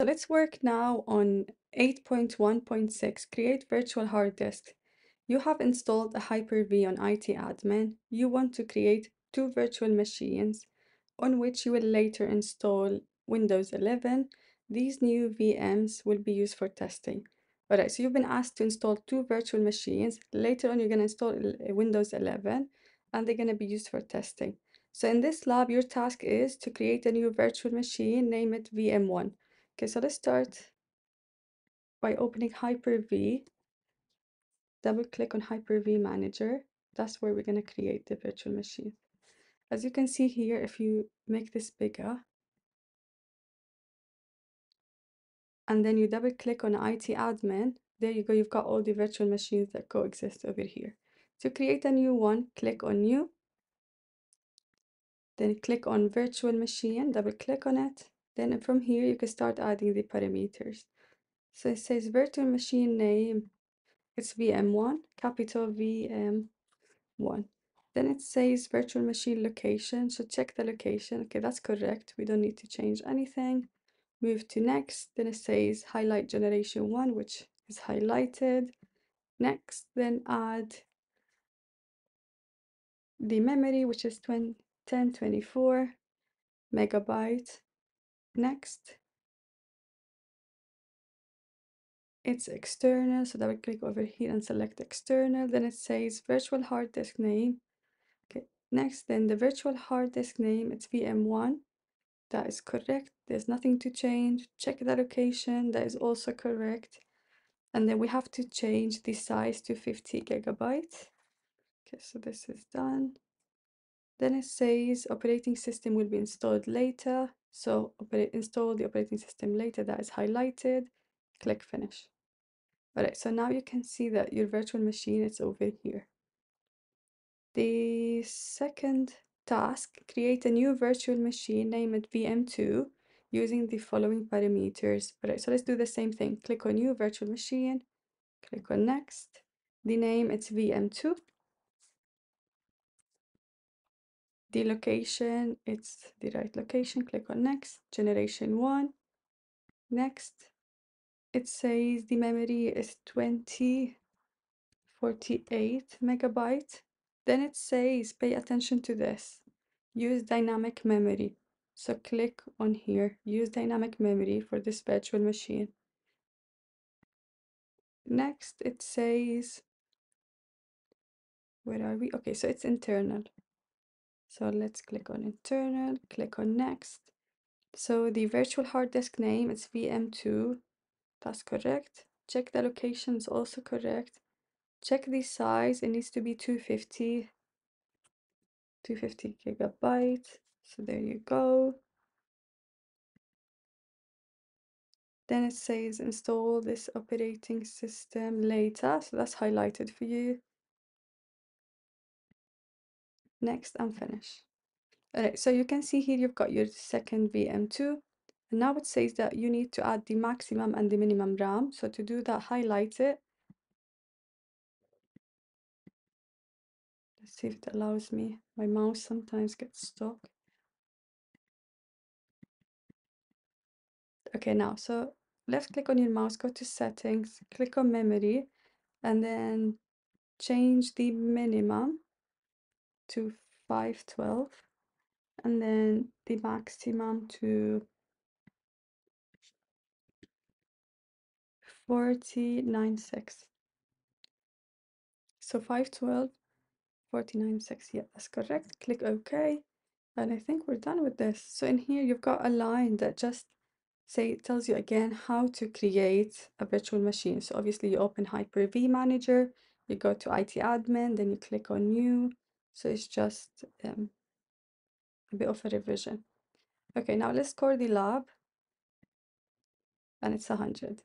So let's work now on 8.1.6, create virtual hard disk. You have installed a Hyper-V on IT admin. You want to create two virtual machines on which you will later install Windows 11. These new VMs will be used for testing. Alright, so you've been asked to install two virtual machines. Later on, you're going to install uh, Windows 11 and they're going to be used for testing. So in this lab, your task is to create a new virtual machine, name it VM1. Okay, so let's start by opening Hyper-V. Double click on Hyper-V Manager. That's where we're going to create the virtual machine. As you can see here, if you make this bigger, and then you double click on IT admin, there you go, you've got all the virtual machines that coexist over here. To create a new one, click on New, then click on Virtual Machine, double click on it, then from here, you can start adding the parameters. So it says virtual machine name, it's VM1, capital VM1. Then it says virtual machine location, so check the location. Okay, that's correct. We don't need to change anything. Move to next, then it says highlight generation 1, which is highlighted. Next, then add the memory, which is 1024 megabyte. Next, it's external, so double click over here and select external. Then it says virtual hard disk name. Okay, next, then the virtual hard disk name, it's VM1. That is correct. There's nothing to change. Check the location. That is also correct. And then we have to change the size to 50 gigabytes. Okay, so this is done. Then it says operating system will be installed later. So install the operating system later. That is highlighted. Click finish. Alright, so now you can see that your virtual machine is over here. The second task, create a new virtual machine, name it VM2, using the following parameters. Alright, so let's do the same thing. Click on new virtual machine, click on next. The name, it's VM2. The location, it's the right location. Click on next. Generation 1. Next. It says the memory is 2048 megabyte. Then it says, pay attention to this. Use dynamic memory. So click on here, use dynamic memory for this virtual machine. Next, it says, where are we? Okay, so it's internal. So let's click on internal, click on next. So the virtual hard disk name is VM2. That's correct. Check the location is also correct. Check the size, it needs to be 250, 250 gigabyte. So there you go. Then it says install this operating system later. So that's highlighted for you. Next and finish. Alright, so you can see here you've got your second VM2. And now it says that you need to add the maximum and the minimum RAM. So to do that, highlight it. Let's see if it allows me. My mouse sometimes gets stuck. Okay, now, so left click on your mouse, go to settings, click on memory, and then change the minimum to 512 and then the maximum to 496. So 512, 496, yeah, that's correct. Click OK. And I think we're done with this. So in here, you've got a line that just say tells you again how to create a virtual machine. So obviously you open Hyper-V Manager, you go to IT admin, then you click on new. So it's just um, a bit of a revision. Okay, now let's score the lab. And it's 100.